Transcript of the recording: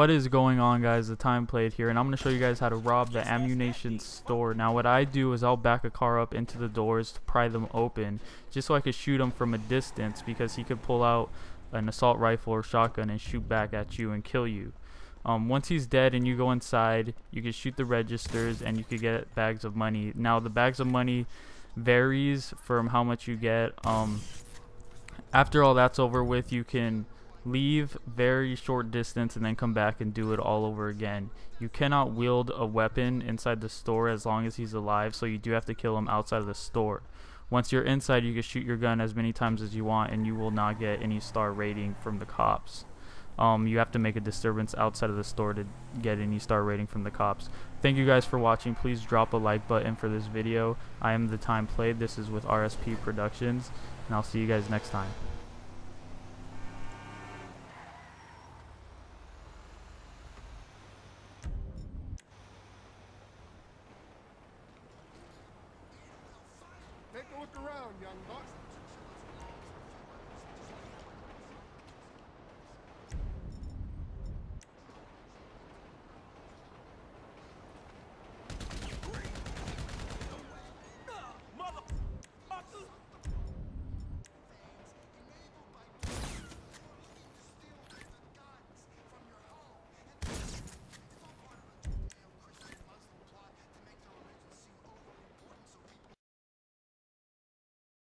What is going on guys, the time played here and I'm going to show you guys how to rob the Ammu-Nation store. Now what I do is I'll back a car up into the doors to pry them open just so I could shoot him from a distance because he could pull out an assault rifle or shotgun and shoot back at you and kill you. Um, once he's dead and you go inside, you can shoot the registers and you could get bags of money. Now the bags of money varies from how much you get. Um, after all that's over with, you can leave very short distance and then come back and do it all over again. You cannot wield a weapon inside the store as long as he's alive, so you do have to kill him outside of the store. Once you're inside, you can shoot your gun as many times as you want and you will not get any star rating from the cops. Um, you have to make a disturbance outside of the store to get any star rating from the cops. Thank you guys for watching. Please drop a like button for this video. I am the time played. This is with RSP Productions, and I'll see you guys next time. Look around, young buck.